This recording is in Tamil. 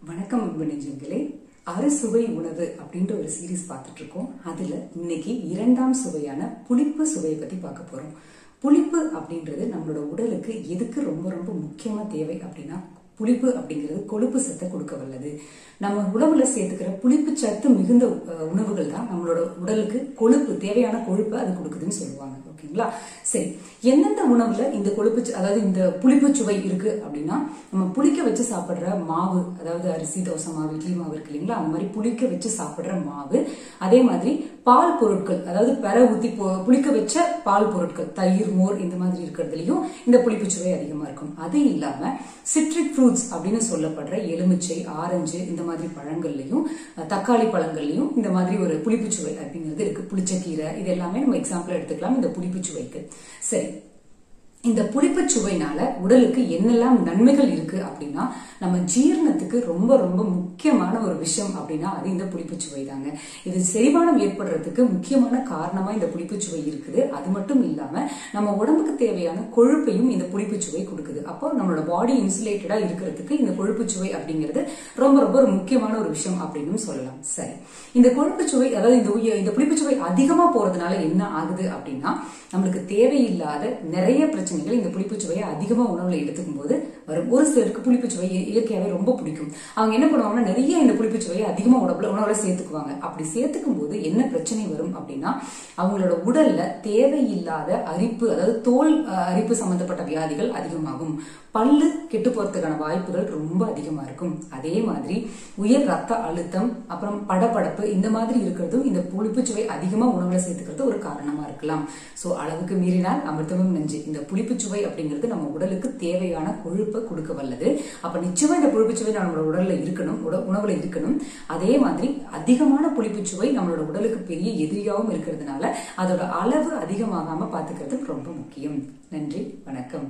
வணக்கம் அன்பு நெஞ்சங்களே. அறுசுவை உணவு அப்படின்ற ஒரு சீரீஸ் பார்த்துட்டு இருக்கோம் அதுல இன்னைக்கு இரண்டாம் சுவையான புளிப்பு சுவையை பத்தி பார்க்க போறோம். புளிப்பு அப்படின்றது நம்மளோட உடலுக்கு எதுக்கு ரொம்ப ரொம்ப முக்கியமா தேவை அப்படின்னா புளிப்பு அப்படிங்கிறது கொழுப்பு சத்தை கொடுக்க வல்லது. நம்ம உணவுல சேர்த்துக்கிற புளிப்பு சத்து மிகுந்த உணவுகள் தான் நம்மளோட உடலுக்கு கொழுப்பு தேவையான கொழுப்பை அது கொடுக்குதுன்னு சொல்லுவாங்க. ஓகேங்களா? சரி. எந்தெந்த உணவுல இந்த கொழுப்பு அதாவது இந்த புளிப்பு சுவை இருக்கு அப்படின்னா நம்ம புளிக்க வச்சு சாப்பிடுற மாவு அதாவது அரிசி தோசை மாவு இட்லி மாவு இருக்கு இல்லைங்களா? அந்த மாதிரி புளிக்க வச்சு சாப்பிடுற மாவு அதே மாதிரி பால் பொருட்கள் அதாவது பெற ஊத்தி புளிக்க வச்ச பால் பொருட்கள் தயிர் மோர் இந்த மாதிரி இருக்கிறதுலயும் இந்த புளிப்பு சுவை அதிகமா இருக்கும். அது இல்லாம சிட்ரிக் ஃப்ரூட்ஸ் அப்படின்னு சொல்லப்படுற எலுமிச்சை ஆரஞ்சு இந்த மாதிரி பழங்கள்லையும் தக்காளி பழங்கள்லையும் இந்த மாதிரி ஒரு புளிப்புச்சுவை அப்படிங்கிறது இருக்கு. புளிச்சக்கீரை இது எல்லாமே நம்ம எக்ஸாம்பிள் எடுத்துக்கலாம். இந்த புளிப்புச்சுவைக்கு. சரி. இந்த புளிப்பு சுவைனால உடலுக்கு என்னெல்லாம் நன்மைகள் இருக்கு அப்படின்னா நம்ம ஜீரணத்துக்கு ரொம்ப ரொம்ப முக்கியமான ஒரு விஷயம் அப்படின்னா அது இந்த புளிப்பு சுவை தாங்க இது செரிமானம் ஏற்படுறதுக்கு முக்கியமான காரணமா இந்த புளிப்பு சுவை இருக்குது. அது மட்டும் இல்லாம நம்ம உடம்புக்கு தேவையான கொழுப்பையும் இந்த புளிப்பு சுவை கொடுக்குது. அப்போ நம்மளோட பாடி இன்சுலேட்டடா இருக்கிறதுக்கு இந்த கொழுப்பு சுவை அப்படிங்கிறது ரொம்ப ரொம்ப ஒரு முக்கியமான ஒரு விஷயம் அப்படின்னு சொல்லலாம். சரி. இந்த கொழுப்பு சுவை அதாவது இந்த இந்த புளிப்பு சுவை அதிகமா போறதுனால என்ன ஆகுது அப்படின்னா நம்மளுக்கு தேவையில்லாத நிறைய பிரச்சனைகள் இந்த புளிப்பு சுவையை அதிகமா உணவுல எடுத்துக்கும் போது வரும். ஒரு சிலருக்கு புளிப்பு சுவை இயற்கையாகவே ரொம்ப பிடிக்கும். அவங்க என்ன பண்ணுவாங்கன்னா நிறைய இந்த புளிப்பு சுவையை அதிகமா உடம்புல உணவுல சேர்த்துக்குவாங்க. அப்படி சேர்த்துக்கும் போது என்ன பிரச்சனை வரும் அப்படின்னா அவங்களோட உடல்ல தேவையில்லாத அரிப்பு அதாவது தோல் அரிப்பு சம்பந்தப்பட்ட வியாதிகள் அதிகமாகும். பல்லு கெட்டு போறதுக்கான வாய்ப்புகள் ரொம்ப அதிகமா இருக்கும். அதே மாதிரி உயர் ரத்த அழுத்தம் அப்புறம் படபடப்பு இந்த மாதிரி இருக்கிறதும் இந்த புளிப்பு சுவை அதிகமா உணவுல சேர்த்துக்கிறது ஒரு காரணமா இருக்கலாம். சோ அளவுக்கு மீறினால் அமிர்தமும் நஞ்சு. இந்த புளிப்புச்சுவை அப்படிங்கிறது நம்ம உடலுக்கு தேவையான கொழுப்பை கொடுக்க வல்லது. அப்ப நிச்சயமா இந்த புளிப்புச்சுவை நம்மளோட உடல்ல இருக்கணும் உணவுல இருக்கணும். அதே மாதிரி அதிகமான புளிப்புச்சுவை நம்மளோட உடலுக்கு பெரிய எதிரியாகவும் இருக்கிறதுனால அதோட அளவு அதிகமாகாம பாத்துக்கிறது ரொம்ப முக்கியம். நன்றி வணக்கம்.